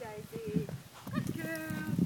apologize. Good girl.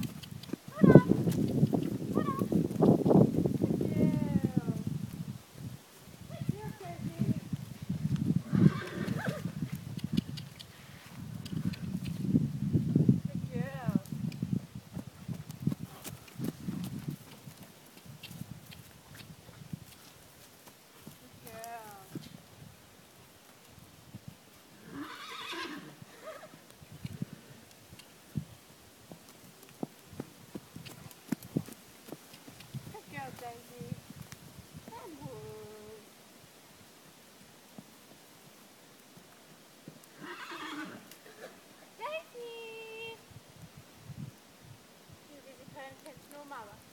tomaba.